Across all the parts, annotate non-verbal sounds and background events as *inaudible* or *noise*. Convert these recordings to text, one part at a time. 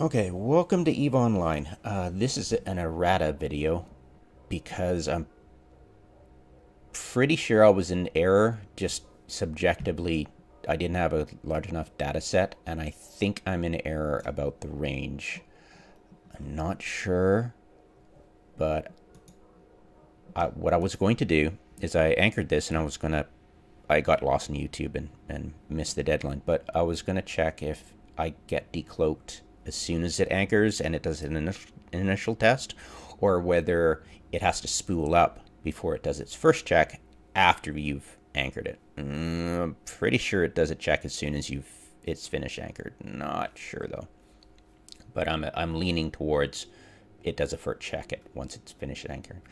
Okay, welcome to EVE Online. Uh, this is an errata video because I'm pretty sure I was in error, just subjectively, I didn't have a large enough data set, and I think I'm in error about the range. I'm not sure, but I, what I was going to do is I anchored this and I was going to, I got lost in YouTube and, and missed the deadline, but I was going to check if I get decloaked as soon as it anchors and it does an initial, test, or whether it has to spool up before it does its first check after you've anchored it. Mm, I'm pretty sure it does a check as soon as you've it's finished anchored. Not sure though, but I'm I'm leaning towards it does a first check it once it's finished anchoring.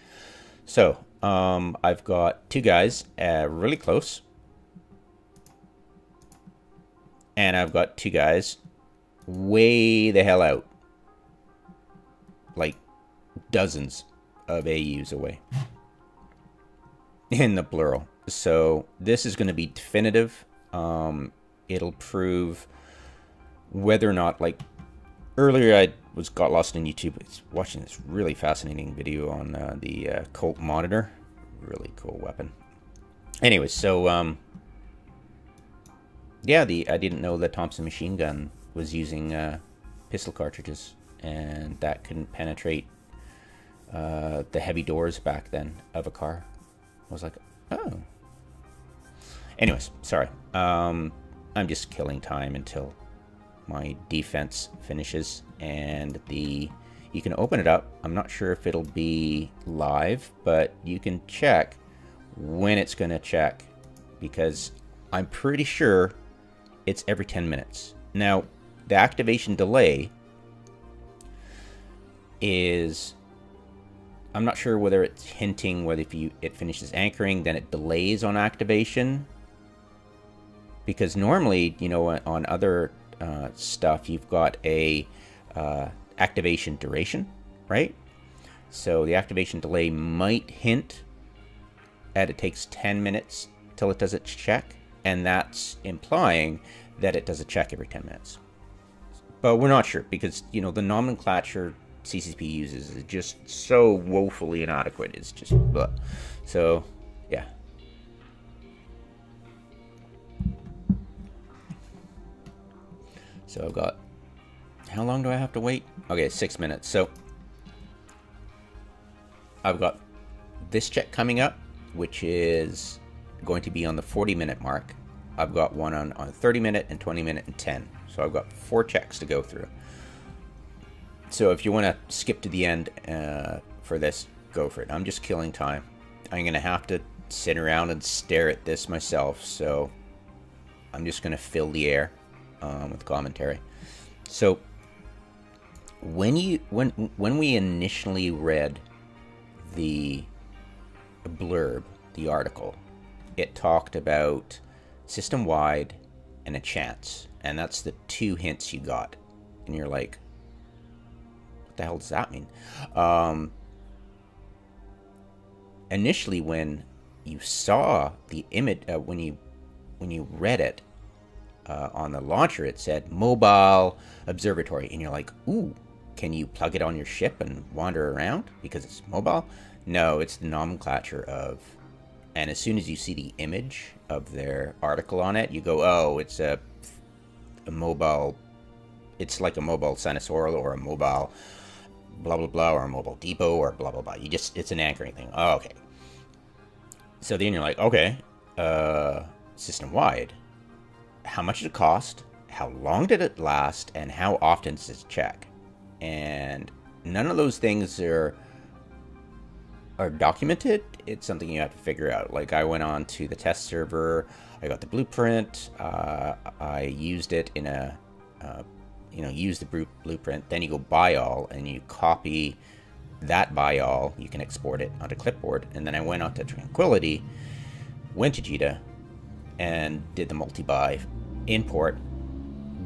So um, I've got two guys uh, really close, and I've got two guys way the hell out. Like dozens of AUs away. In the plural. So this is going to be definitive. Um, it'll prove whether or not, like, earlier I was got lost in YouTube watching this really fascinating video on uh, the uh, Colt monitor. Really cool weapon. Anyways, so, um, yeah, the I didn't know the Thompson machine gun was using uh, pistol cartridges, and that couldn't penetrate uh, the heavy doors back then of a car. I was like, oh. Anyways, sorry. Um, I'm just killing time until my defense finishes, and the you can open it up. I'm not sure if it'll be live, but you can check when it's going to check because I'm pretty sure it's every 10 minutes. Now, the activation delay is I'm not sure whether it's hinting whether if you it finishes anchoring then it delays on activation. Because normally you know on other uh, stuff you've got a uh, activation duration right? So the activation delay might hint that it takes 10 minutes till it does its check and that's implying that it does a check every 10 minutes but we're not sure because you know the nomenclature CCP uses is just so woefully inadequate. It's just blah. so yeah. So I've got how long do I have to wait? Okay, six minutes. So I've got this check coming up, which is going to be on the 40 minute mark. I've got one on, on 30 minute and 20 minute and 10. So I've got four checks to go through. So if you want to skip to the end uh, for this, go for it. I'm just killing time. I'm going to have to sit around and stare at this myself, so I'm just going to fill the air um, with commentary. So when you when when we initially read the blurb, the article, it talked about system wide and a chance. And that's the two hints you got. And you're like, what the hell does that mean? Um, initially, when you saw the image, uh, when you when you read it uh, on the launcher, it said mobile observatory, and you're like, ooh, can you plug it on your ship and wander around because it's mobile? No, it's the nomenclature of. And as soon as you see the image of their article on it, you go, oh, it's a a mobile, it's like a mobile Cynosural or a mobile blah blah blah or a mobile depot or blah blah blah. You just it's an anchoring thing. Oh, okay. So then you're like, okay, uh, system wide. How much did it cost? How long did it last? And how often does it check? And none of those things are are documented. It's something you have to figure out. Like I went on to the test server. I got the blueprint. Uh, I used it in a, uh, you know, use the blueprint. Then you go buy all and you copy that buy all. You can export it onto clipboard. And then I went on to Tranquility, went to JITA, and did the multi buy import.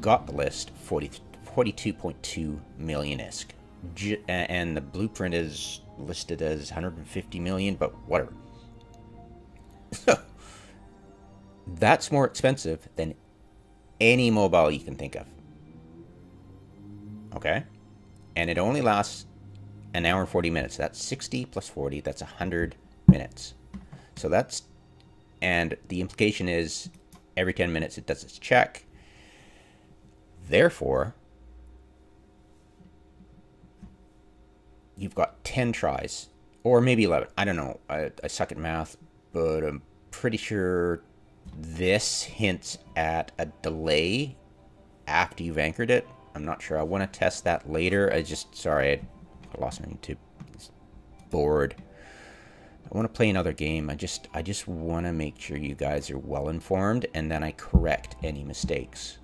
Got the list 40, 42.2 million ISK. J- and the blueprint is listed as 150 million, but whatever. *laughs* That's more expensive than any mobile you can think of. Okay? And it only lasts an hour and 40 minutes. That's 60 plus 40, that's 100 minutes. So that's, and the implication is every 10 minutes it does its check. Therefore, you've got 10 tries, or maybe 11. I don't know. I, I suck at math, but I'm pretty sure this hints at a delay after you've anchored it. I'm not sure. I want to test that later. I just, sorry, I lost my YouTube. bored. I want to play another game. I just, I just want to make sure you guys are well informed, and then I correct any mistakes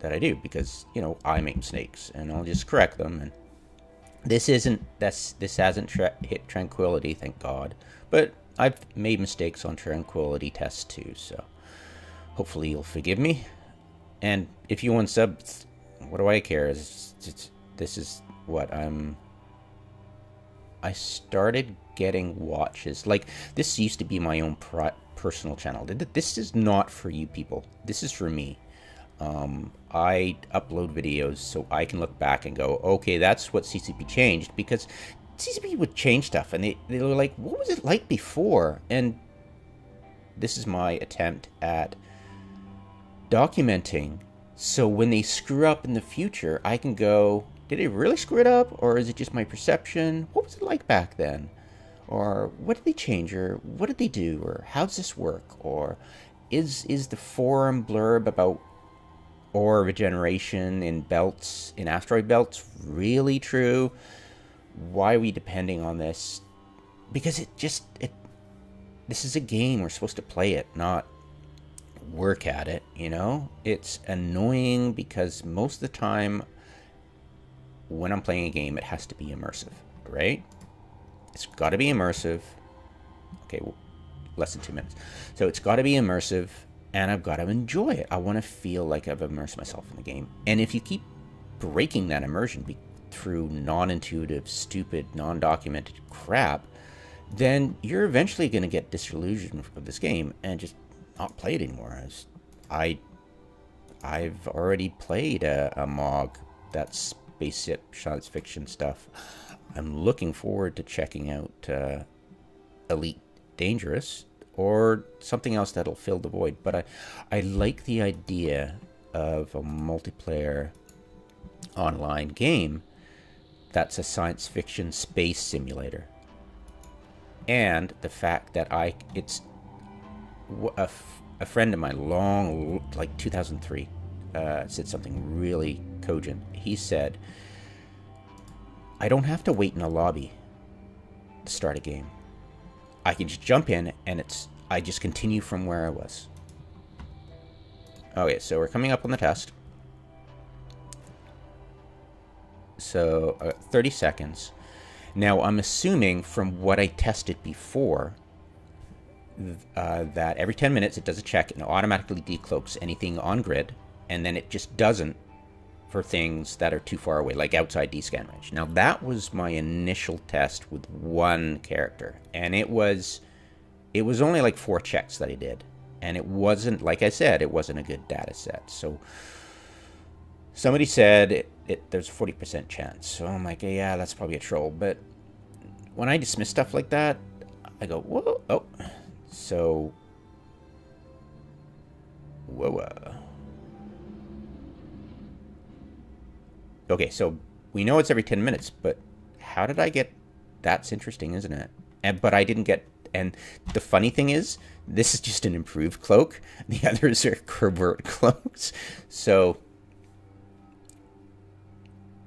that I do because you know I make mistakes, and I'll just correct them. And this isn't that's this hasn't hit tranquility, thank God. But I've made mistakes on tranquility tests too, so hopefully you'll forgive me. And if you want sub, what do I care? It's, it's, this is what I'm. I started getting watches. Like this used to be my own personal channel. This is not for you people. This is for me. Um, I upload videos so I can look back and go, okay, that's what CCP changed because CCP would change stuff and they, they were like, what was it like before? And this is my attempt at documenting so when they screw up in the future, I can go, did they really screw it up? Or is it just my perception? What was it like back then? Or what did they change? Or what did they do? Or how does this work? Or is is the forum blurb about ore regeneration in belts, in asteroid belts, really true? Why are we depending on this? Because it just it this is a game. We're supposed to play it, not work at it, you know? It's annoying because most of the time when I'm playing a game, it has to be immersive, right? It's got to be immersive. Okay, well, less than two minutes. So it's got to be immersive and I've got to enjoy it. I want to feel like I've immersed myself in the game. And if you keep breaking that immersion through non intuitive, stupid, non documented crap, then you're eventually going to get disillusioned of this game and just not play it anymore. I, I've already played a, a MOG, that spaceship science fiction stuff. I'm looking forward to checking out uh, Elite Dangerous or something else that'll fill the void. But I, I like the idea of a multiplayer online game that's a science fiction space simulator. And the fact that I, it's a, a friend of mine, long, like 2003, uh, said something really cogent. He said, I don't have to wait in a lobby to start a game. I can just jump in and it's I just continue from where I was. Okay, so we're coming up on the test. So uh, 30 seconds. Now I'm assuming from what I tested before uh, that every 10 minutes it does a check and automatically decloaks anything on grid, and then it just doesn't for things that are too far away, like outside D-scan range. Now that was my initial test with one character, and it was it was only like four checks that I did, and it wasn't like I said, it wasn't a good data set. So somebody said it, there's a forty percent chance. So I'm like, yeah, that's probably a troll. But when I dismiss stuff like that, I go, whoa, oh, so whoa. Uh, Okay, so we know it's every 10 minutes, but how did I get that's interesting, isn't it? And but I didn't get and the funny thing is, this is just an improved cloak. *laughs* The others are covert *laughs* cloaks. So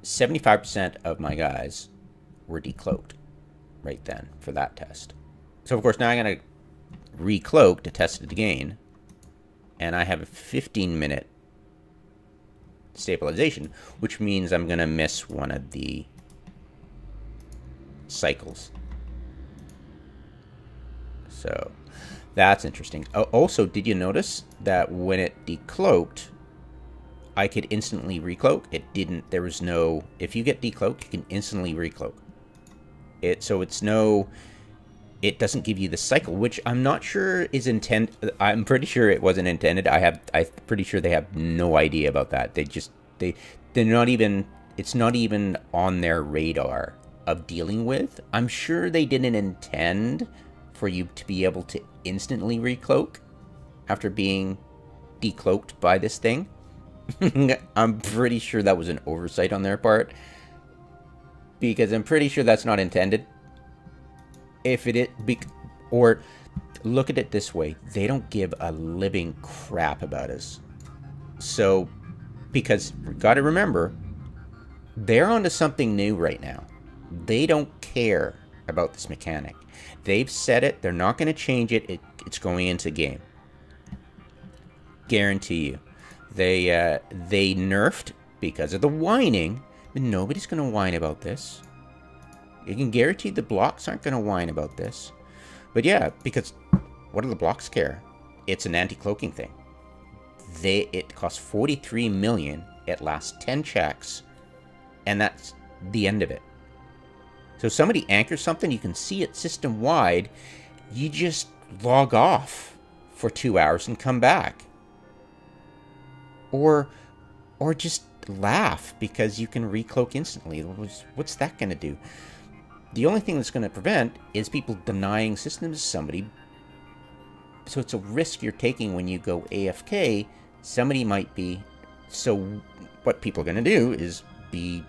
75% of my guys were decloaked right then for that test. So of course now I'm going to recloak to test it again. And I have a 15 minute stabilization, which means I'm going to miss one of the cycles. So that's interesting. Oh, also, did you notice that when it decloaked, I could instantly recloak? It didn't. There was no. If you get decloaked, you can instantly recloak. It so it's no. It doesn't give you the cycle, which I'm not sure is intent. I'm pretty sure it wasn't intended. I have. I'm pretty sure they have no idea about that. They just they they're not even it's not even on their radar of dealing with. I'm sure they didn't intend for you to be able to instantly recloak after being decloaked by this thing. *laughs* I'm pretty sure that was an oversight on their part. Because I'm pretty sure that's not intended. If it, it or look at it this way, they don't give a living crap about us. So, because got to remember, they're onto something new right now. They don't care about this mechanic. They've said it. They're not going to change it. it. It's going into game. Guarantee you. They uh, they nerfed because of the whining, but nobody's going to whine about this. You can guarantee the blocks aren't going to whine about this. But yeah, because what do the blocks care? It's an anti-cloaking thing. They it costs 43 million. It lasts 10 checks, and that's the end of it. So somebody anchors something, you can see it system wide. You just log off for two hours and come back. Or, or just laugh because you can recloak instantly. What's that going to do? The only thing that's going to prevent is people denying systems to somebody. So it's a risk you're taking when you go AFK. Somebody might be. So what people are going to do is be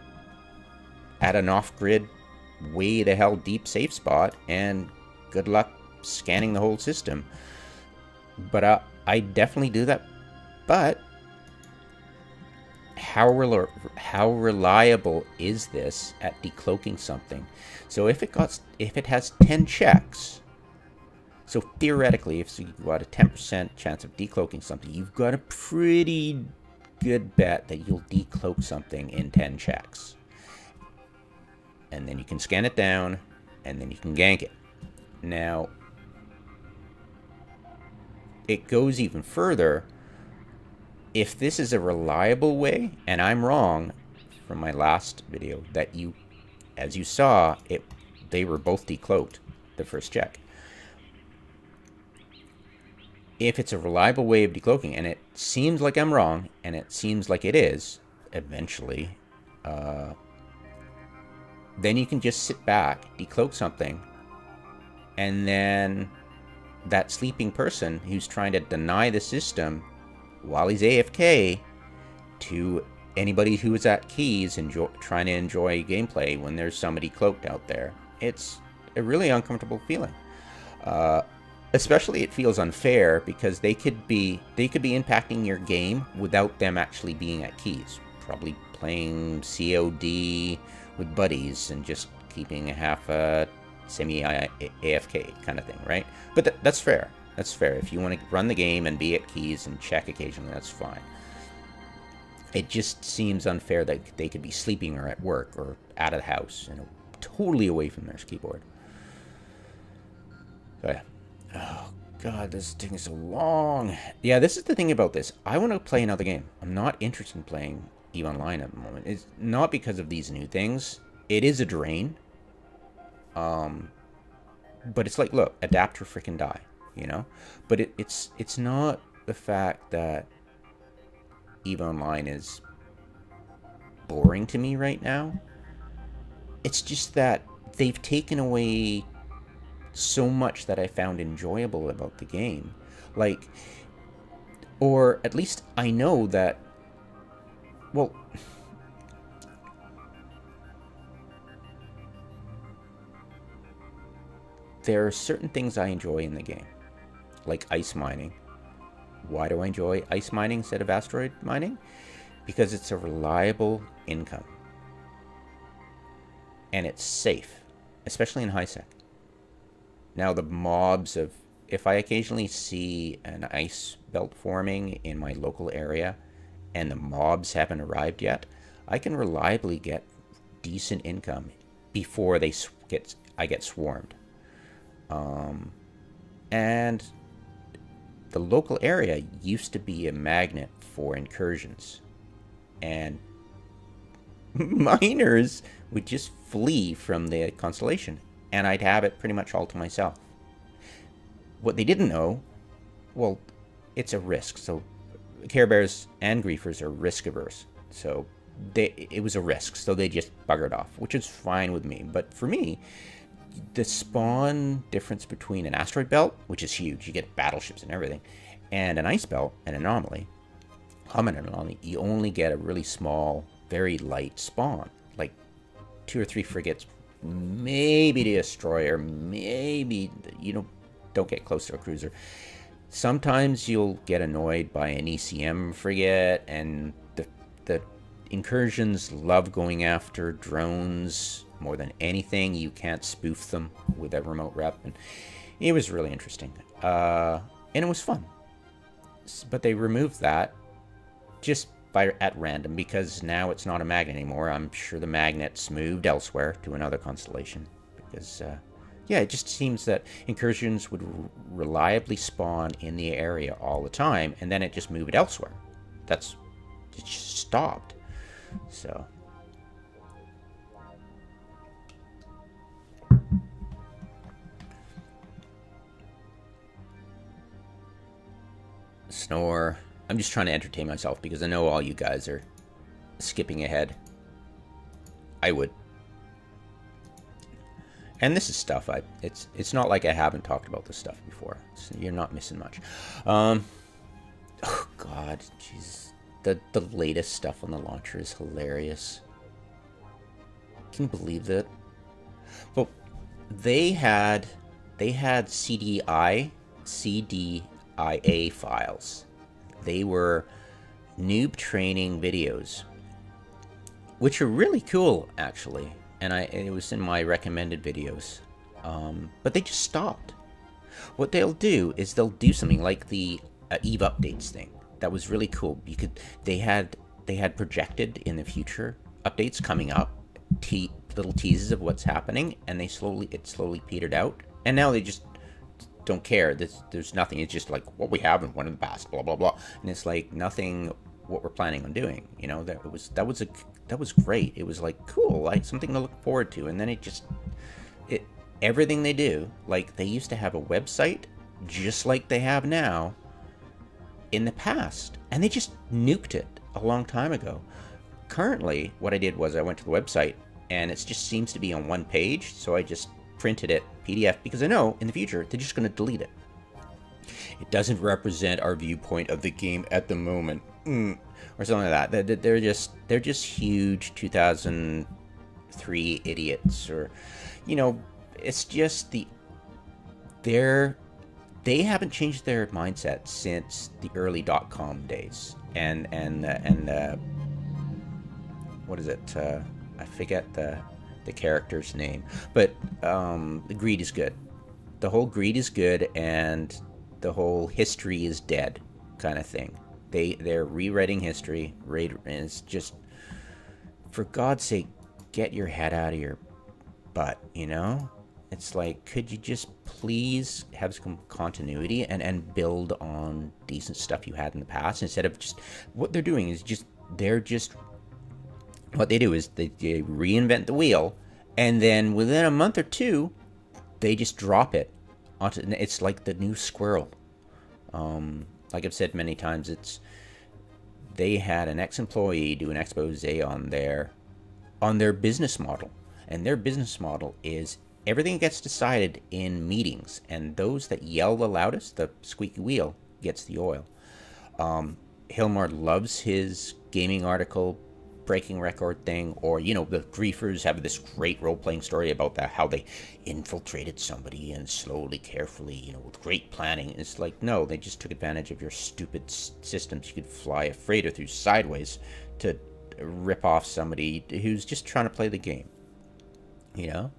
at an off-grid way the hell deep safe spot, and good luck scanning the whole system. But uh, I definitely do that. But how rel- how reliable is this at decloaking something? So if it if it has ten checks, so theoretically, if you got a ten percent chance of decloaking something, you've got a pretty good bet that you'll decloak something in ten checks and then you can scan it down, and then you can gank it. Now, it goes even further. If this is a reliable way, and I'm wrong from my last video, that you, as you saw, it they were both decloaked the first check. If it's a reliable way of decloaking, and it seems like I'm wrong, and it seems like it is, eventually, uh, then you can just sit back, decloak something, and then that sleeping person who's trying to deny the system while he's AFK to anybody who is at keys and trying to enjoy gameplay when there's somebody cloaked out there. It's a really uncomfortable feeling. Uh, especially it feels unfair because they could be they could be impacting your game without them actually being at keys. Probably playing COD with buddies and just keeping a half a semi AFK kind of thing, right? But th that's fair. That's fair. If you want to run the game and be at keys and check occasionally, that's fine. It just seems unfair that they could be sleeping or at work or out of the house and totally away from their keyboard. So yeah. Oh god, this thing is so long. Yeah, this is the thing about this. I want to play another game. I'm not interested in playing EVE Online at the moment. It's not because of these new things. It is a drain. Um, but it's like, look, adapt or freaking die, you know? But it, it's it's not the fact that EVE Online is boring to me right now. It's just that they've taken away so much that I found enjoyable about the game. Like, or at least I know that well, *sighs* there are certain things I enjoy in the game, like ice mining. Why do I enjoy ice mining instead of asteroid mining? Because it's a reliable income. And it's safe, especially in high sec. Now the mobs of if I occasionally see an ice belt forming in my local area, and the mobs haven't arrived yet, I can reliably get decent income before they get I get swarmed. Um, and the local area used to be a magnet for incursions, and *laughs* miners would just flee from the constellation, and I'd have it pretty much all to myself. What they didn't know, well, it's a risk, so Care Bears and Griefers are risk averse. So they it was a risk, so they just buggered off, which is fine with me. But for me, the spawn difference between an asteroid belt, which is huge, you get battleships and everything, and an ice belt, an anomaly, common anomaly, you only get a really small, very light spawn, like two or three frigates, maybe a destroyer, maybe you know, don't get close to a cruiser. Sometimes you'll get annoyed by an ECM frigate, and the the incursions love going after drones more than anything. You can't spoof them with a remote rep, and it was really interesting, uh, and it was fun. But they removed that just by at random because now it's not a magnet anymore. I'm sure the magnet's moved elsewhere to another constellation because. Uh, yeah, it just seems that incursions would reliably spawn in the area all the time, and then it just moved elsewhere. That's it just stopped. So. Snore. I'm just trying to entertain myself because I know all you guys are skipping ahead. I would. And this is stuff I it's it's not like I haven't talked about this stuff before. So you're not missing much. Um oh god, jeez. The the latest stuff on the launcher is hilarious. Can you believe that? Well, they had they had CDI CDIA files. They were noob training videos, which are really cool actually. And I it was in my recommended videos, um, but they just stopped. What they'll do is they'll do something like the uh, Eve updates thing that was really cool. You could they had they had projected in the future updates coming up, te- little teases of what's happening, and they slowly it slowly petered out, and now they just don't care. There's, there's nothing. It's just like what we have and one in the past, blah blah blah, and it's like nothing what we're planning on doing. You know that it was that was a that was great. It was like cool, like something to look forward to, and then it just it everything they do like they used to have a website just like they have now in the past, and they just nuked it a long time ago. Currently, what I did was I went to the website, and it just seems to be on one page, so I just printed it PDF because I know in the future they're just going to delete it. It doesn't represent our viewpoint of the game at the moment, mm, or something like that. They're just they're just huge 2003 idiots, or you know, it's just the they're they haven't changed their mindset since the early dot com days and and uh, and uh, what is it uh, i forget the the character's name. But um, the greed is good. The whole greed is good and the whole history is dead kind of thing. They they're rewriting history it's just for god's sake get your head out of your butt you know? It's like, could you just please have some continuity and, and build on decent stuff you had in the past instead of just what they're doing is just they're just what they do is they, they reinvent the wheel and then within a month or two they just drop it onto it's like the new squirrel um, like i've said many times it's they had an ex-employee do an expose on their on their business model and their business model is everything gets decided in meetings, and those that yell the loudest, the squeaky wheel, gets the oil. Um, Hilmar loves his gaming article breaking record thing, or you know, the griefers have this great role playing story about that how they infiltrated somebody and slowly, carefully, you know, with great planning. It's like no, they just took advantage of your stupid systems. You could fly a freighter through sideways to rip off somebody who's just trying to play the game. You know.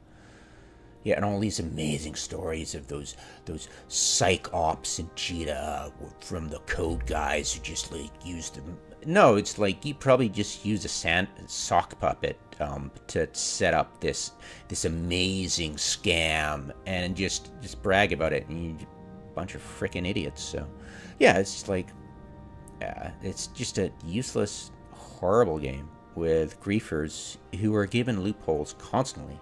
Yeah, and all these amazing stories of those those psych ops and Cheetah uh, from the code guys who just like used them. No, it's like you probably just use a sand sock puppet um, to set up this this amazing scam and just just brag about it, and you a bunch of freaking idiots. So, yeah, it's just like, yeah, it's just a useless, horrible game with griefers who are given loopholes constantly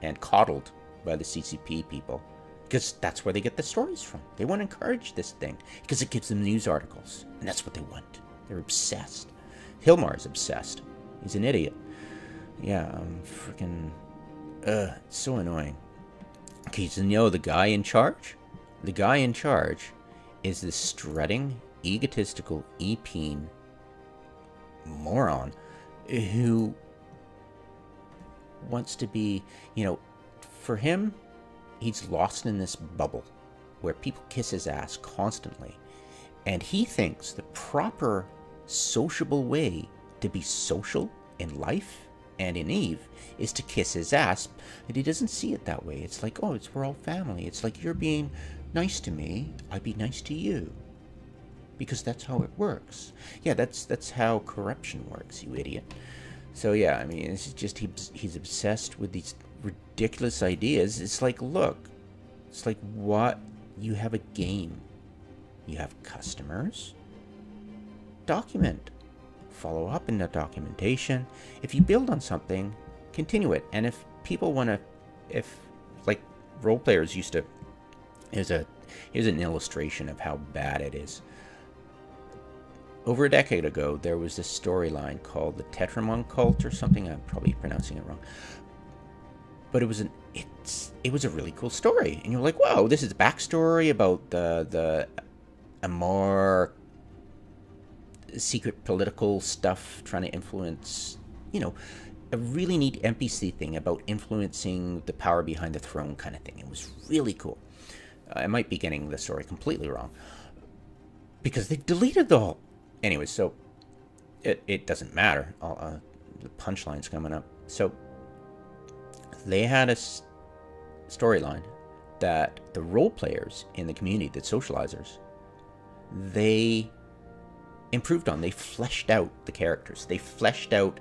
and coddled by the CCP people because that's where they get the stories from. They want to encourage this thing because it gives them news articles, and that's what they want. They're obsessed. Hilmar is obsessed. He's an idiot. Yeah, I'm freaking. Ugh, so annoying. Okay, so you know the guy in charge? The guy in charge is this strutting, egotistical, epine moron who wants to be, you know, for him, he's lost in this bubble where people kiss his ass constantly. And he thinks the proper sociable way to be social in life and in Eve is to kiss his ass, and he doesn't see it that way. It's like, oh, it's we're all family. It's like you're being nice to me, I'd be nice to you. Because that's how it works. Yeah, that's that's how corruption works, you idiot. So yeah, I mean, it's just he's he's obsessed with these ridiculous ideas. It's like, look, it's like what you have a game. You have customers. Document. Follow up in the documentation. If you build on something, continue it. And if people want to, if like role players used to, here's a here's an illustration of how bad it is. Over a decade ago, there was this storyline called the Tetrimon Cult or something. I'm probably pronouncing it wrong, but it was an it's it was a really cool story, and you're like, whoa, this is a backstory about the the a more secret political stuff trying to influence, you know, a really neat NPC thing about influencing the power behind the throne kind of thing. It was really cool. Uh, I might be getting the story completely wrong because they deleted the whole. Anyway, so it, it doesn't matter. Uh, the punchline's coming up. So they had a storyline that the role players in the community, the socializers, they improved on. They fleshed out the characters. They fleshed out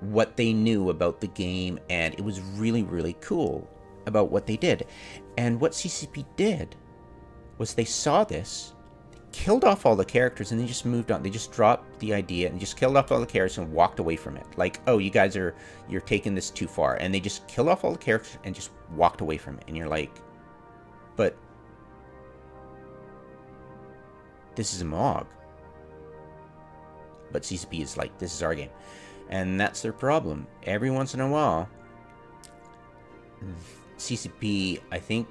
what they knew about the game, and it was really, really cool about what they did. And what CCP did was they saw this, killed off all the characters, and they just moved on. They just dropped the idea and just killed off all the characters and walked away from it. Like, oh, you guys are you're taking this too far, and they just killed off all the characters and just walked away from it. And you're like, but this is a MOG. But CCP is like, this is our game. And that's their problem. Every once in a while, CCP, I think.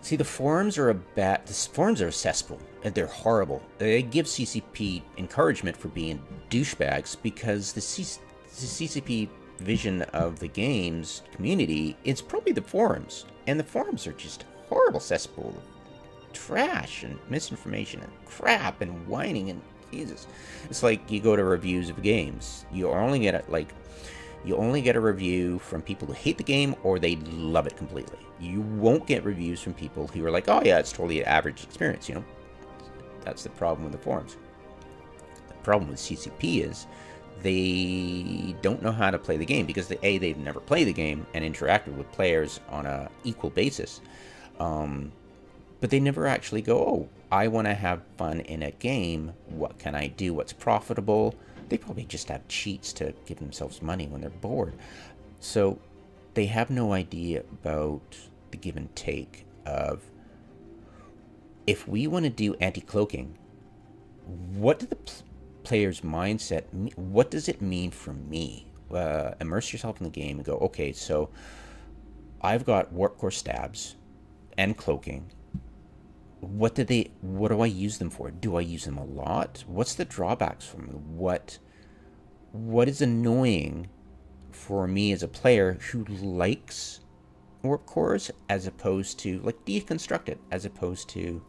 See, the forums are a bad. The forums are a cesspool, and they're horrible. They give CCP encouragement for being douchebags because the, C the CCP vision of the games community is probably the forums, and the forums are just horrible cesspool trash and misinformation and crap and whining and Jesus. It's like you go to reviews of games. You only get like you only get a review from people who hate the game or they love it completely. You won't get reviews from people who are like, oh yeah, it's totally an average experience, you know? That's the problem with the forums. The problem with CCP is they don't know how to play the game because the A, they've never played the game and interacted with players on a equal basis. Um, but they never actually go, oh, I want to have fun in a game. What can I do? What's profitable? They probably just have cheats to give themselves money when they're bored. So they have no idea about the give and take of if we want to do anti-cloaking, what do the player's mindset, what does it mean for me? Uh, immerse yourself in the game and go, okay, so I've got warp core stabs and cloaking what do they what do i use them for? Do i use them a lot? What's the drawbacks from what what is annoying for me as a player who likes warp cores as opposed to like deconstruct it as opposed to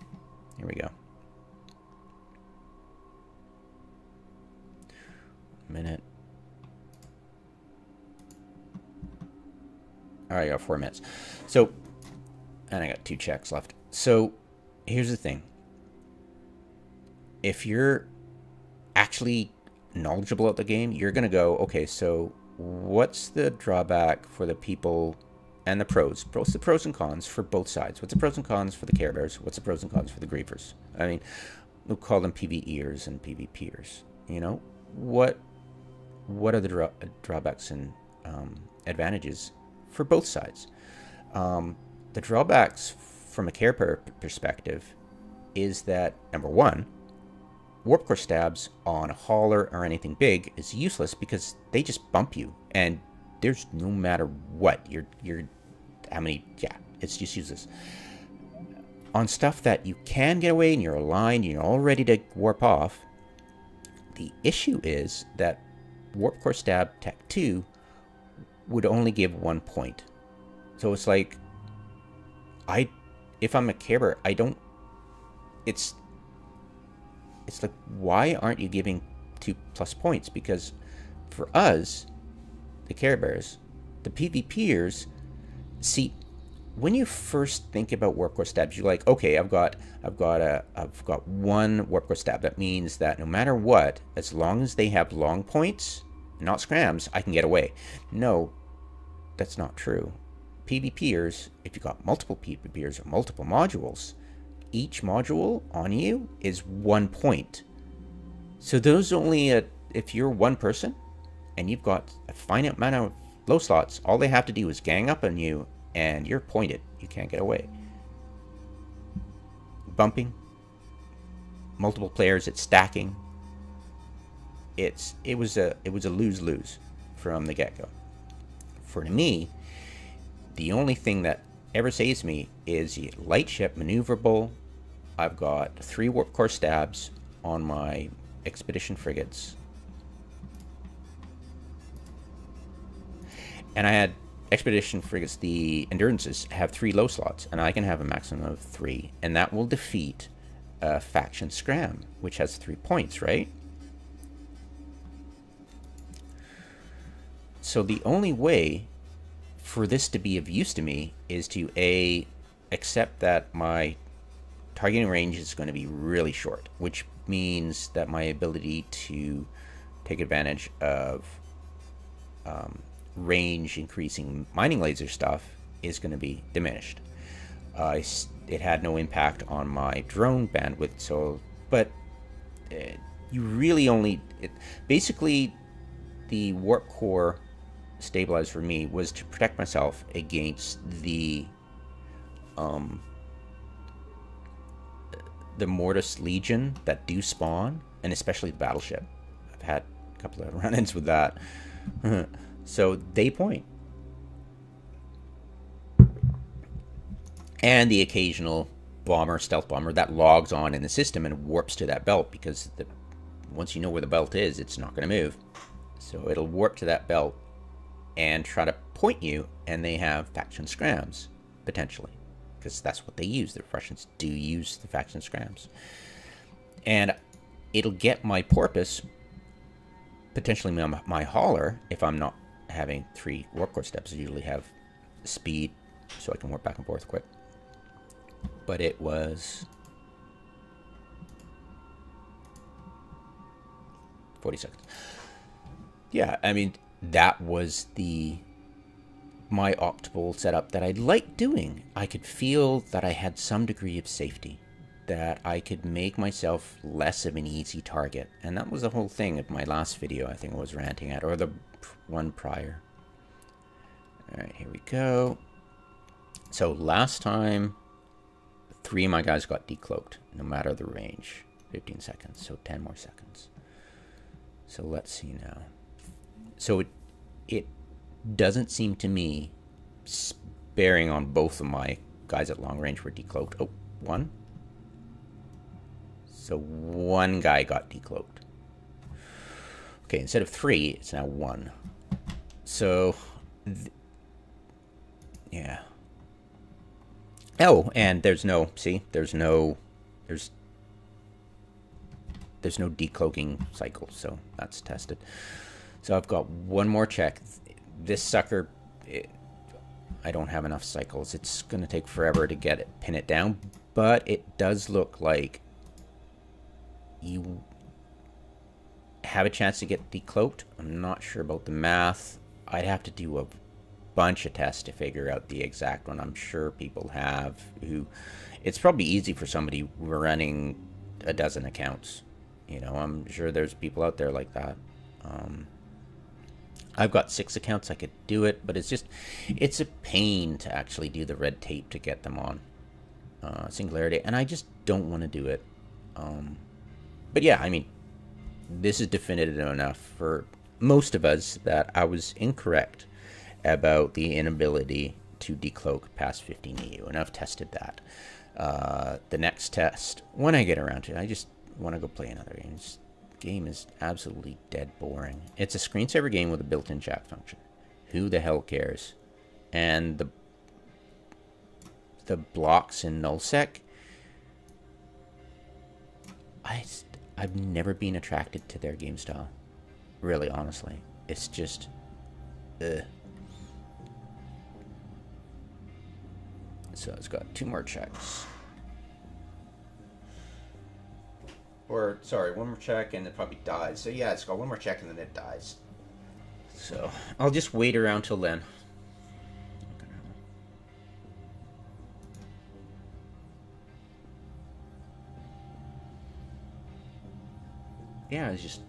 here we go. Minute. All right i got four minutes. So and i got two checks left. So here's the thing if you're actually knowledgeable of the game, you're going to go, okay, so what's the drawback for the people and the pros? What's the pros and cons for both sides? What's the pros and cons for the Care Bears? What's the pros and cons for the Griefers? I mean, we'll call them PvEers and PvPers. You know, what what are the draw drawbacks and um, advantages for both sides? Um, the drawbacks from a care perspective is that number one, warp core stabs on a hauler or anything big is useless because they just bump you, and there's no matter what you're you're how many yeah it's just useless. On stuff that you can get away and you're aligned, you're all ready to warp off. The issue is that warp core stab tech two would only give one point, so it's like I if I'm a carer, I don't. It's it's like why aren't you giving two plus points? Because for us, the Care Bears, the PvPers, see when you first think about warp core stabs, you're like, okay, I've got I've got a I've got one warp core stab. That means that no matter what, as long as they have long points, not scrams, I can get away. No, that's not true. PvPers, if you've got multiple PvPers or multiple modules, each module on you is one point. So those only, a, if you're one person and you've got a finite amount of low slots, all they have to do is gang up on you and you're pointed. You can't get away. Bumping, multiple players, it's stacking. It's it was a it was a lose lose from the get go. For me, the only thing that ever saves me is light ship maneuverable. I've got three warp core stabs on my expedition frigates. And I had expedition frigates, the endurances, have three low slots, and I can have a maximum of three, and that will defeat a faction scram, which has three points, right? So the only way for this to be of use to me is to a accept that my targeting range is going to be really short, which means that my ability to take advantage of um, range increasing mining laser stuff is going to be diminished. Uh, it had no impact on my drone bandwidth, so but uh, you really only it, basically the warp core stabilized for me was to protect myself against the um, the Mordu's Legion that do spawn, and especially the battleship. I've had a couple of *laughs* run-ins with that. *laughs* so they. And the occasional bomber, stealth bomber, that logs on in the system and warps to that belt because the, once you know where the belt is, it's not going to move. So it'll warp to that belt and try to point you, and they have faction scrams, potentially. Because that's what they use. The Russians do use the faction scrams. And it'll get my porpoise, potentially my, my hauler, if I'm not having three warp stabs. I usually have speed, so I can warp back and forth quick. But it was 40 seconds. Yeah, I mean, that was the my optimal setup that I liked doing. I could feel that I had some degree of safety, that I could make myself less of an easy target. And that was the whole thing of my last video I think I was ranting at, or the one prior. Alright, here we go. So last time, three of my guys got decloaked, no matter the range. 15 seconds, so 10 more seconds. So let's see now so it it doesn't seem to me bearing on both of my guys at long range were decloaked. Oh, one. So one guy got decloaked. Okay, instead of three, it's now one. So, yeah. Oh, and there's no, see, there's no, there's, there's no decloaking cycle, so that's tested. So I've got one more check. This sucker, it, I don't have enough cycles. It's going to take forever to get it, pin it down, but it does look like you have a chance to get decloaked. I'm not sure about the math. I'd have to do a bunch of tests to figure out the exact one. I'm sure people have who it's probably easy for somebody running a dozen accounts. You know, I'm sure there's people out there like that. Um, I've got six accounts, I could do it, but it's just, it's a pain to actually do the red tape to get them on uh, Singularity, and I just don't want to do it. Um, but yeah, I mean, this is definitive enough for most of us that I was incorrect about the inability to decloak past 15 AU, and I've tested that. Uh, the next test, when I get around to it, I just want to go play another game. Game is absolutely dead boring. It's a screensaver game with a built-in chat function. Who the hell cares? And the the blocks in nullsec, I I've never been attracted to their game style. Really, honestly, it's just, ugh. So it's got two more checks. Or, sorry, one more check and it probably dies. So yeah, it's got one more check and then it dies. So, I'll just wait around till then. Yeah, it's just...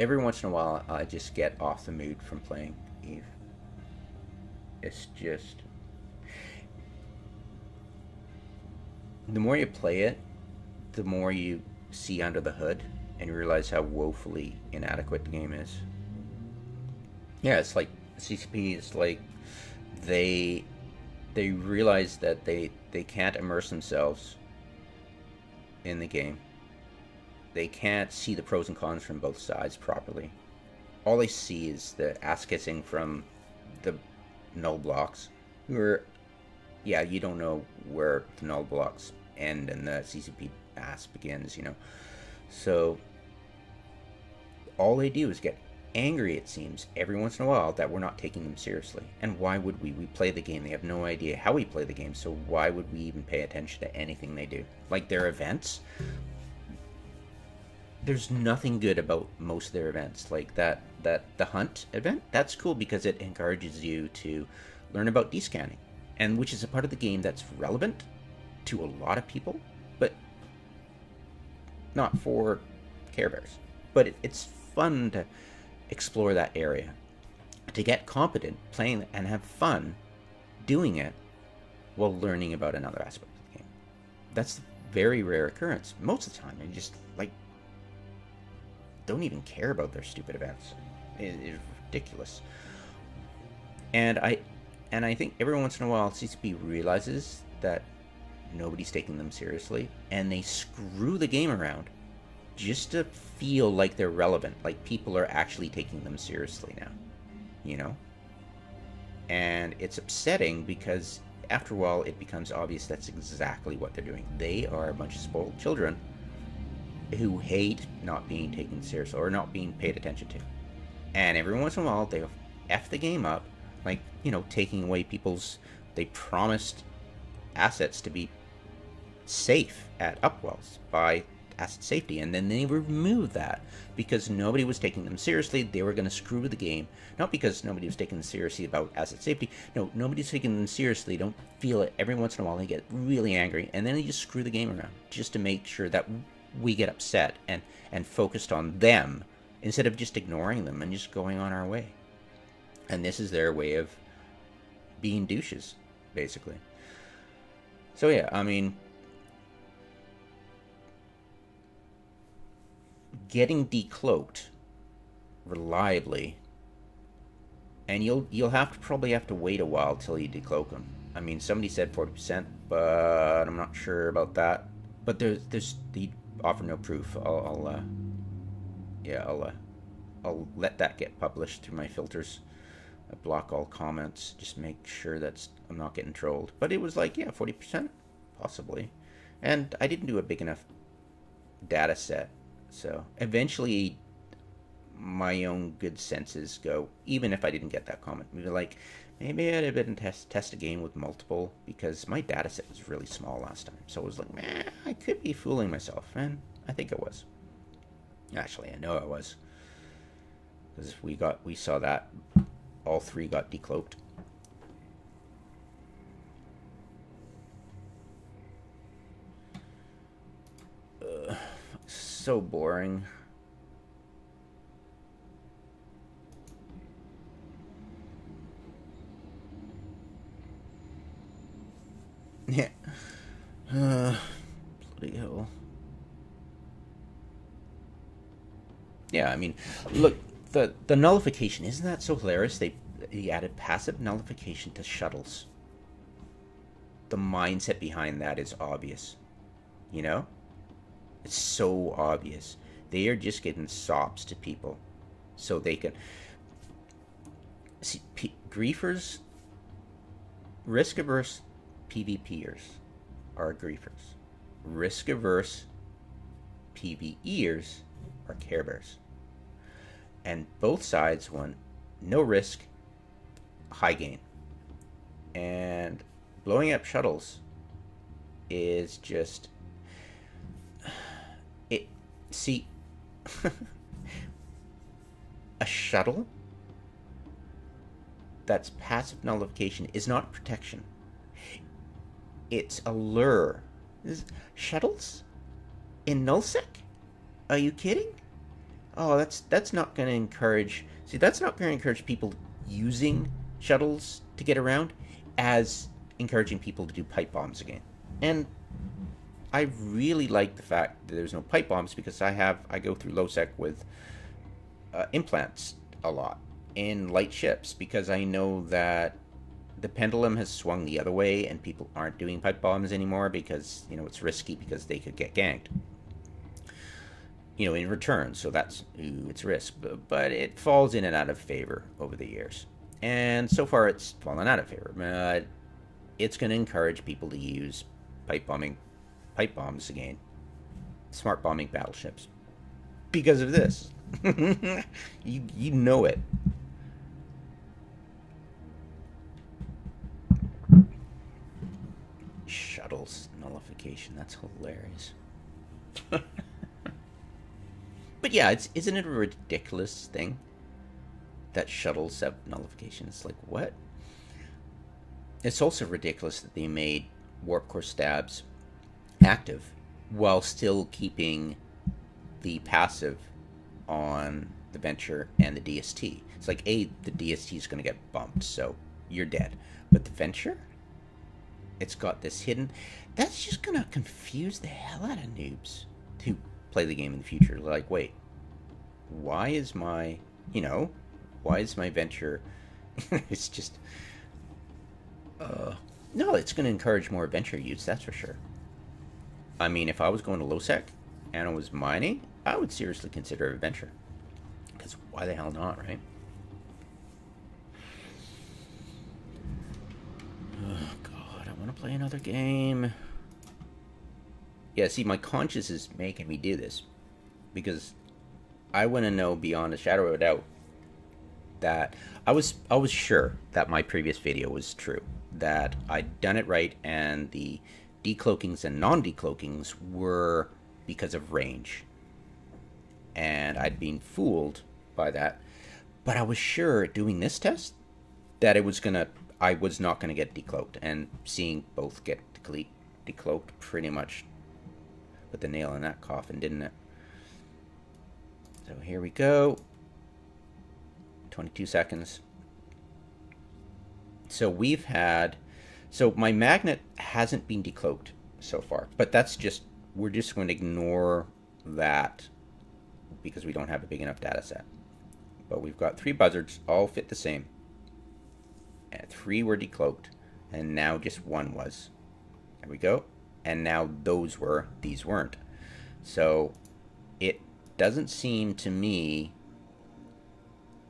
Every once in a while, I just get off the mood from playing Eve. It's just... The more you play it, the more you see under the hood and realize how woefully inadequate the game is. Yeah, it's like CCP is like they they realize that they they can't immerse themselves in the game. They can't see the pros and cons from both sides properly. All they see is the ass kissing from the null blocks. Who are yeah, you don't know where the null blocks end and the CCP begins, you know. So all they do is get angry, it seems, every once in a while that we're not taking them seriously. And why would we? We play the game. They have no idea how we play the game, so why would we even pay attention to anything they do? Like their events. There's nothing good about most of their events. Like that that the hunt event, that's cool because it encourages you to learn about descanning. And which is a part of the game that's relevant to a lot of people, not for Care Bears. But it, it's fun to explore that area, to get competent playing and have fun doing it while learning about another aspect of the game. That's a very rare occurrence. Most of the time, you just like don't even care about their stupid events. It, it's ridiculous. And I, and I think every once in a while, CCP realizes that nobody's taking them seriously, and they screw the game around just to feel like they're relevant, like people are actually taking them seriously now, you know? And it's upsetting because after a while it becomes obvious that's exactly what they're doing. They are a bunch of spoiled children who hate not being taken seriously or not being paid attention to. And every once in a while they F the game up, like, you know, taking away people's, they promised assets to be safe at Upwells by asset safety, and then they removed that because nobody was taking them seriously. They were going to screw the game, not because nobody was taking them seriously about asset safety. No, nobody's taking them seriously. Don't feel it. Every once in a while, they get really angry, and then they just screw the game around just to make sure that we get upset and and focused on them instead of just ignoring them and just going on our way. And this is their way of being douches, basically. So yeah, I mean, getting decloaked reliably, and you'll you'll have to probably have to wait a while till you decloak them. I mean, somebody said forty percent, but I'm not sure about that. But there's there's they offer no proof. I'll, I'll uh, yeah, I'll uh, I'll let that get published through my filters. I block all comments. Just make sure that I'm not getting trolled. But it was like yeah, forty percent, possibly, and I didn't do a big enough data set so eventually, my own good senses go, even if I didn't get that comment, maybe like, maybe I'd have been test test a game with multiple because my data set was really small last time. So I was like, man, I could be fooling myself, and I think it was. Actually, I know I was because we got we saw that all three got decloaked. So boring. Yeah. Uh, bloody hell. Yeah, I mean, look, the the nullification isn't that so hilarious? They they added passive nullification to shuttles. The mindset behind that is obvious. You know? It's so obvious. They are just getting sops to people so they can see P- griefers risk averse PvPers are griefers. Risk averse PvEers are Care Bears. And both sides want no risk, high gain. And blowing up shuttles is just see a shuttle that's passive nullification is not protection. It's a lure. Is shuttles in nullsec? Are you kidding? Oh, that's that's not going to encourage. See, that's not going to encourage people using shuttles to get around, as encouraging people to do pipe bombs again. And I really like the fact that there's no pipe bombs because I have I go through low sec with uh, implants a lot in light ships because I know that the pendulum has swung the other way and people aren't doing pipe bombs anymore because you know it's risky because they could get ganked you know in return so that's ooh, it's risk but, but it falls in and out of favor over the years. And so far it's fallen out of favor but it's going to encourage people to use pipe bombing pipe bombs again smart bombing battleships because of this *laughs* you you know it shuttles nullification. That's hilarious. *laughs* but yeah, it's isn't it a ridiculous thing that shuttles have nullification? It's like what? It's also ridiculous that they made warp core stabs active while still keeping the passive on the venture and the DST. It's like a the DST is going to get bumped, so you're dead. But the venture, it's got this hidden. That's just gonna confuse the hell out of noobs to play the game in the future. Like, wait, why is my, you know, why is my venture? *laughs* it's just, uh, no, it's gonna encourage more venture use. That's for sure. I mean, if I was going to low sec and I was mining, I would seriously consider a venture. Because why the hell not, right? Oh, God, I want to play another game. Yeah, see, my conscience is making me do this. Because I want to know beyond a shadow of a doubt that I was I was sure that my previous video was true. That I'd done it right and the decloakings and non-decloakings were because of range. And I'd been fooled by that. But I was sure doing this test that it was to I was not to get decloaked, and seeing both get decloaked pretty much put the nail in that coffin, didn't it? So here we go. 22 seconds. So we've had, so my Magnate hasn't been decloaked so far, but that's just, we're just going to ignore that because we don't have a big enough data set. But we've got three buzzards, all fit the same three were decloaked, and now just one was. There we go. And now those were, these weren't. So it doesn't seem to me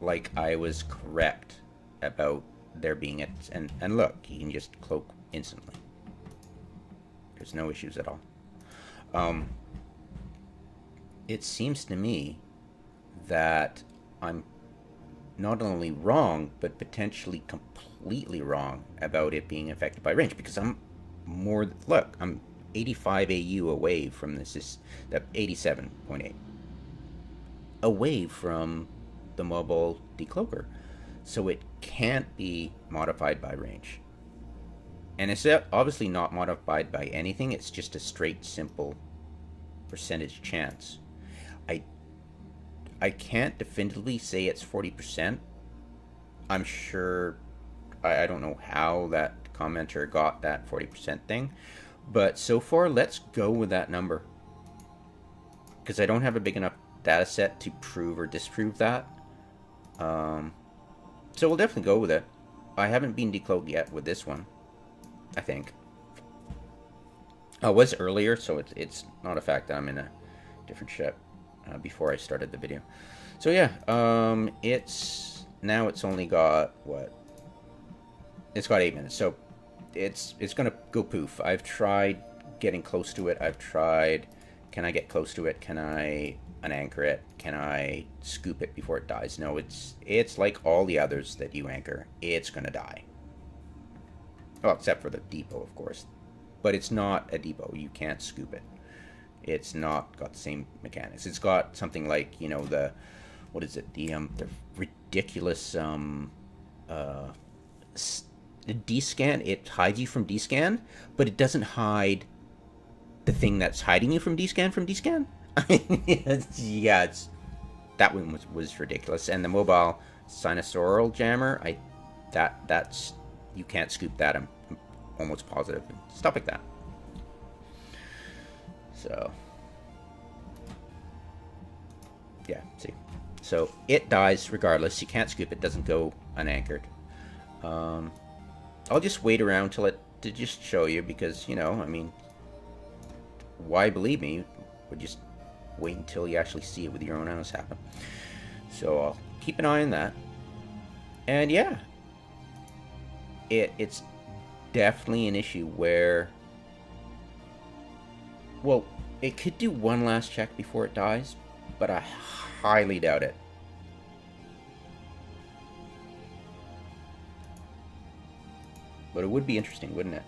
like I was correct about there being it. And, and look, you can just cloak instantly. There's no issues at all. Um, it seems to me that I'm not only wrong, but potentially completely wrong about it being affected by range because I'm more, look, I'm 85 AU away from this, is that 87.8 away from the mobile decloaker. So it can't be modified by range. And it's obviously not modified by anything, it's just a straight, simple percentage chance. I I can't definitively say it's 40%. I'm sure, I, I don't know how that commenter got that 40% thing. But so far, let's go with that number. Because I don't have a big enough data set to prove or disprove that. Um, so we'll definitely go with it. I haven't been decloaked yet with this one, I think. I was earlier, so it's, it's not a fact that I'm in a different ship uh, before I started the video. So yeah, um, it's now it's only got what? It's got eight minutes, so it's it's gonna go poof. I've tried getting close to it. I've tried. Can I get close to it? Can I unanchor it? Can I scoop it before it dies? No, it's it's like all the others that you anchor. It's gonna die. Well, except for the depot, of course. But it's not a depot. You can't scoop it. It's not got the same mechanics. It's got something like you know the what is it? The um the ridiculous um uh descan. It hides you from descan, but it doesn't hide the thing that's hiding you from descan from descan. *laughs* Yeah, it's that one was, was ridiculous. And the mobile cynosural jammer, I that that's you can't scoop that. I'm, I'm almost positive. Stuff like that. So yeah, see. So it dies regardless. You can't scoop it. Doesn't go unanchored. Um, I'll just wait around till it to just show you because you know I mean why believe me would just wait until you actually see it with your own eyes happen. So I'll keep an eye on that. And yeah. It it's definitely an issue where well it could do one last check before it dies but I highly doubt it. But it would be interesting, wouldn't it?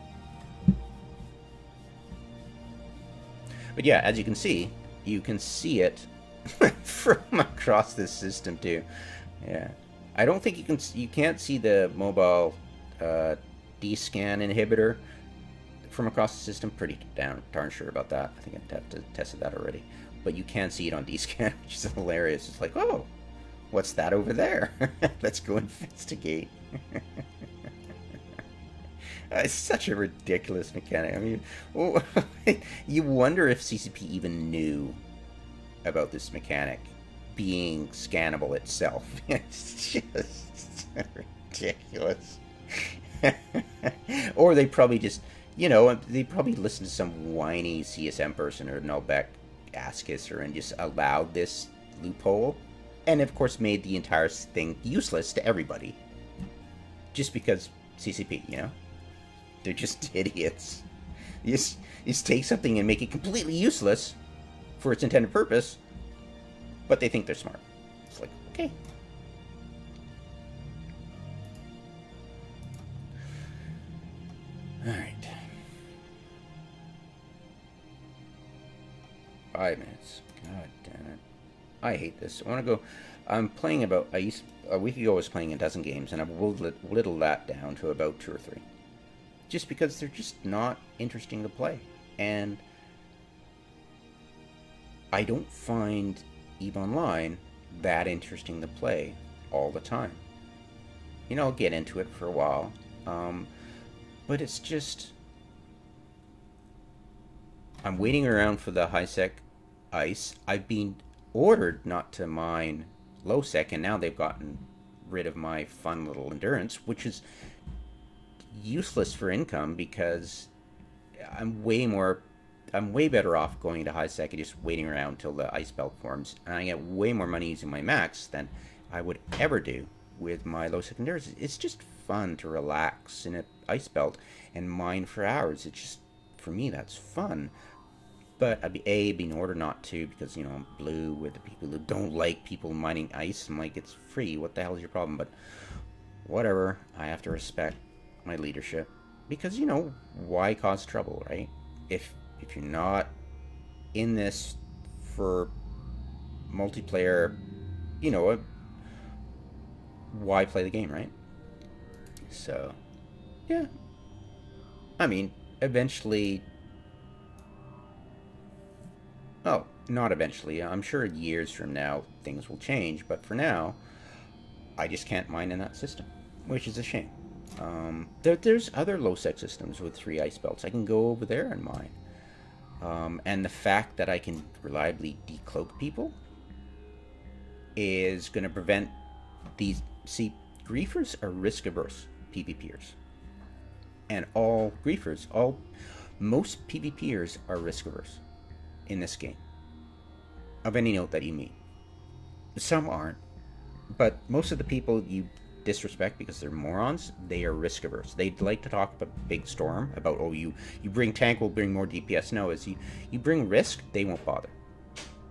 But yeah, as you can see, you can see it *laughs* from across this system too. Yeah, I don't think you can. You can't see the mobile uh, D-scan inhibitor from across the system. Pretty darn sure about that. I think I've tested that already. But you can see it on D-scan, *laughs* which is hilarious. It's like, oh, what's that over there? *laughs* Let's go investigate. Uh, it's such a ridiculous mechanic. I mean, *laughs* you wonder if CCP even knew about this mechanic being scannable itself. *laughs* It's just ridiculous. *laughs* or they probably just, you know, they probably listened to some whiny CSM person or Nullbeck Askisser and just allowed this loophole. And of course made the entire thing useless to everybody. Just because CCP, you know? They're just *laughs* idiots. You just, you just take something and make it completely useless for its intended purpose, but they think they're smart. It's like, okay. Alright. Five minutes. God damn it. I hate this. I want to go... I'm playing about... I used... A week ago I was playing a dozen games, and I've whittled that down to about two or three just because they're just not interesting to play. And I don't find EVE Online that interesting to play all the time. You know, I'll get into it for a while, um, but it's just. I'm waiting around for the high sec ice. I've been ordered not to mine low sec, and now they've gotten rid of my fun little endurance, which is useless for income because I'm way more I'm way better off going to high sec and just waiting around till the ice belt forms, and I get way more money using my Macks than I would ever do with my low secondaries. It's just fun to relax in an ice belt and mine for hours. It's just for me that's fun. But I'd be a being ordered not to because you know I'm blue with the people who don't like people mining ice. I'm like it's free. What the hell is your problem? But whatever. I have to respect my leadership because you know why cause trouble, right? If if you're not in this for multiplayer, you know, uh, why play the game, right? So, yeah. I mean, eventually. Oh, not eventually. I'm sure years from now things will change, but for now, I just can't mine in that system, which is a shame. Um, there, there's other low sec systems with three ice belts. I can go over there and mine. Um, and the fact that I can reliably decloak people is going to prevent these. See, griefers are risk averse PvPers. And all griefers, all most PvPers are risk averse in this game. Of any note that you meet. Some aren't, but most of the people you disrespect because they're morons, they are risk averse. They'd like to talk about big storm, about oh you you bring tank will bring more DPS. No, as you you bring risk, they won't bother.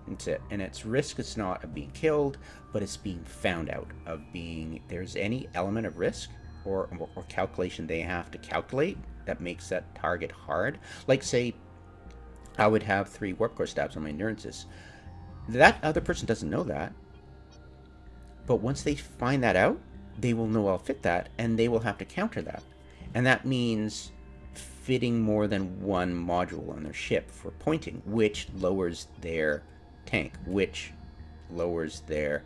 That's it. And it's risk it's not of being killed, but it's being found out, of being there's any element of risk or or calculation they have to calculate that makes that target hard. Like say I would have three warp core stabs on my endurances. That other person doesn't know that. But once they find that out, they will know I'll fit that, and they will have to counter that. And that means fitting more than one module on their ship for pointing, which lowers their tank, which lowers their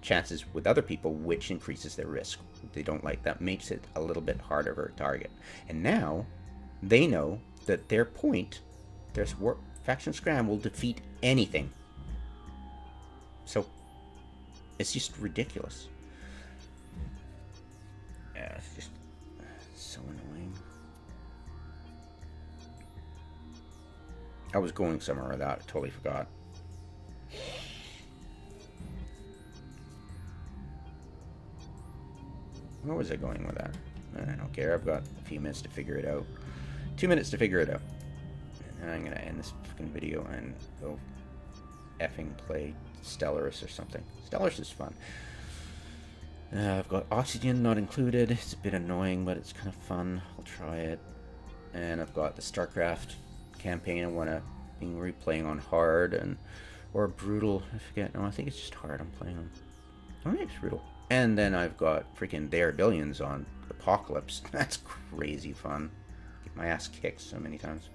chances with other people, which increases their risk. They don't like that, makes it a little bit harder for a target. And now they know that their point, their faction scram, will defeat anything. So it's just ridiculous. Yeah, it's just uh, so annoying. I was going somewhere with that. I totally forgot. Where was I going with that? I don't care. I've got a few minutes to figure it out. Two minutes to figure it out. And I'm going to end this fucking video and go effing play Stellaris or something. Stellaris is fun. Uh, I've got Oxygen not included. It's a bit annoying, but it's kind of fun. I'll try it. And I've got the StarCraft campaign I want to be replaying on hard and or brutal. I forget. No, I think it's just hard. I'm playing on. Oh, maybe it's brutal. And then I've got freaking They Are Billions on Apocalypse. *laughs* That's crazy fun. Get my ass kicked so many times.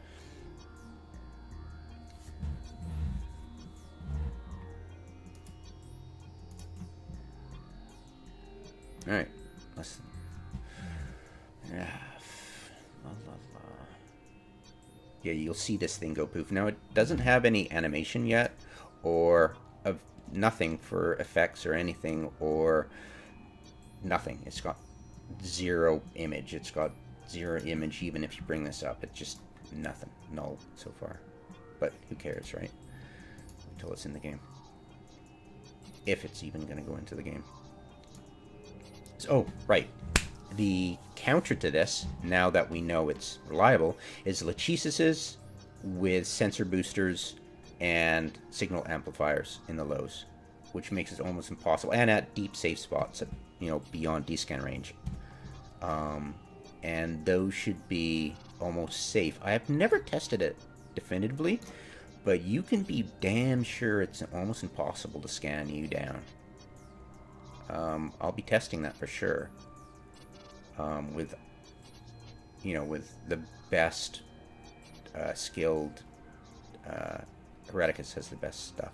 Alright, listen. Yeah. La, la, la. Yeah, you'll see this thing go poof. Now, it doesn't have any animation yet, or of nothing for effects or anything, or nothing. It's got zero image. It's got zero image even if you bring this up. It's just nothing. Null so far. But who cares, right? Until it's in the game. If it's even going to go into the game. So, oh, right. The counter to this, now that we know it's reliable, is Lachesis's with sensor boosters and signal amplifiers in the lows, which makes it almost impossible. And at deep safe spots, you know, beyond D-scan range. Um, and those should be almost safe. I have never tested it definitively, but you can be damn sure it's almost impossible to scan you down. Um, I'll be testing that for sure. Um, with, you know, with the best uh, skilled, uh, Hereticus has the best stuff.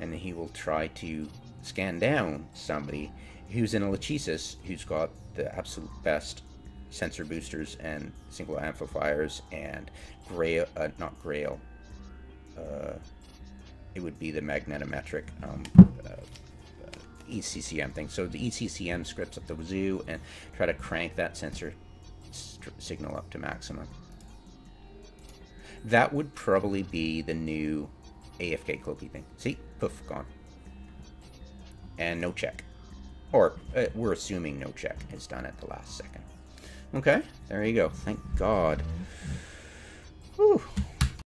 And he will try to scan down somebody who's in a Lachesis who's got the absolute best sensor boosters and signal amplifiers and Grail, uh, not Grail, uh, it would be the magnetometric um, ECCM thing. So the ECCM scripts up the wazoo and try to crank that sensor signal up to maximum. That would probably be the new AFK cloaky thing. See? Poof, gone. And no check. Or, uh, we're assuming no check is done at the last second. Okay, there you go. Thank God. Whew.